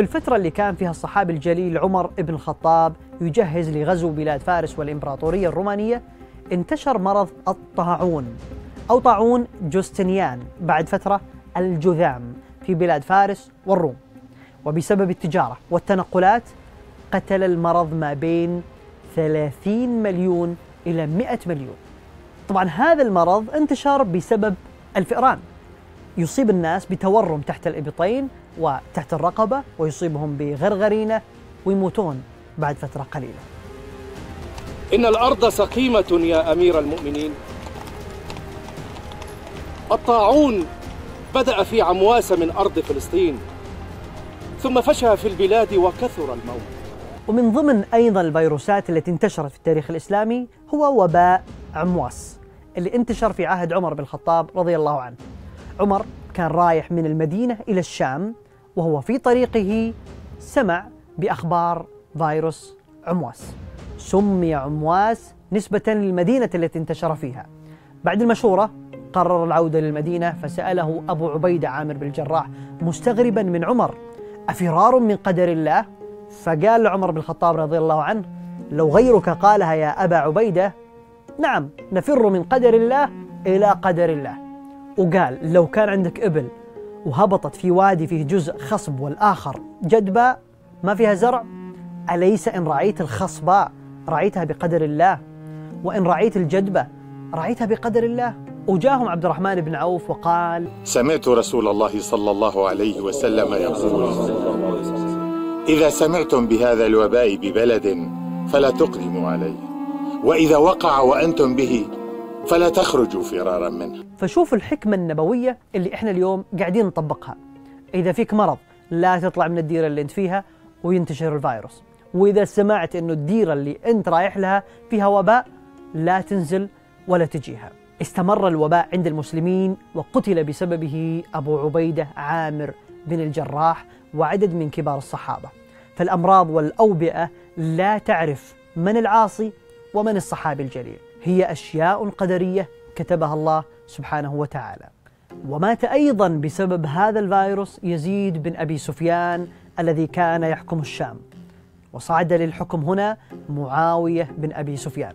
في الفترة اللي كان فيها الصحابي الجليل عمر بن الخطاب يجهز لغزو بلاد فارس والإمبراطورية الرومانية انتشر مرض الطاعون أو طاعون جوستنيان بعد فترة الجذام في بلاد فارس والروم. وبسبب التجارة والتنقلات قتل المرض ما بين 30 مليون إلى 100 مليون. طبعا هذا المرض انتشر بسبب الفئران. يصيب الناس بتورم تحت الإبطين وتحت الرقبة ويصيبهم بغرغرينة ويموتون بعد فترة قليلة. إن الأرض سقيمة يا أمير المؤمنين. الطاعون بدأ في عمواس من أرض فلسطين ثم فشى في البلاد وكثر الموت. ومن ضمن أيضا الفيروسات التي انتشرت في التاريخ الإسلامي هو وباء عمواس اللي انتشر في عهد عمر بن الخطاب رضي الله عنه. عمر كان رايح من المدينة إلى الشام وهو في طريقه سمع بأخبار فيروس عمواس. سمي عمواس نسبة للمدينة التي انتشر فيها. بعد المشورة قرر العودة للمدينة فسأله أبو عبيدة عامر بن الجراح مستغربا من عمر أفرار من قدر الله؟ فقال لعمر بن الخطاب رضي الله عنه لو غيرك قالها يا أبا عبيدة نعم نفر من قدر الله إلى قدر الله. وقال لو كان عندك إبل وهبطت في وادي فيه جزء خصب والآخر جدبة ما فيها زرع أليس إن رعيت الخصبة رعيتها بقدر الله؟ وإن رعيت الجدبة رعيتها بقدر الله؟ وجاهم عبد الرحمن بن عوف وقال سمعت رسول الله صلى الله عليه وسلم يقول إذا سمعتم بهذا الوباء ببلد فلا تقدموا عليه وإذا وقع وأنتم به فلا تخرجوا فرارا منه. فشوف الحكمة النبوية اللي إحنا اليوم قاعدين نطبقها. إذا فيك مرض لا تطلع من الديرة اللي أنت فيها وينتشر الفيروس. وإذا سمعت أنه الديرة اللي أنت رايح لها فيها وباء لا تنزل ولا تجيها. استمر الوباء عند المسلمين وقتل بسببه أبو عبيدة عامر بن الجراح وعدد من كبار الصحابة. فالأمراض والأوبئة لا تعرف من العاصي ومن الصحابي الجليل. هي أشياء قدرية كتبها الله سبحانه وتعالى. ومات أيضا بسبب هذا الفيروس يزيد بن أبي سفيان الذي كان يحكم الشام. وصعد للحكم هنا معاوية بن أبي سفيان.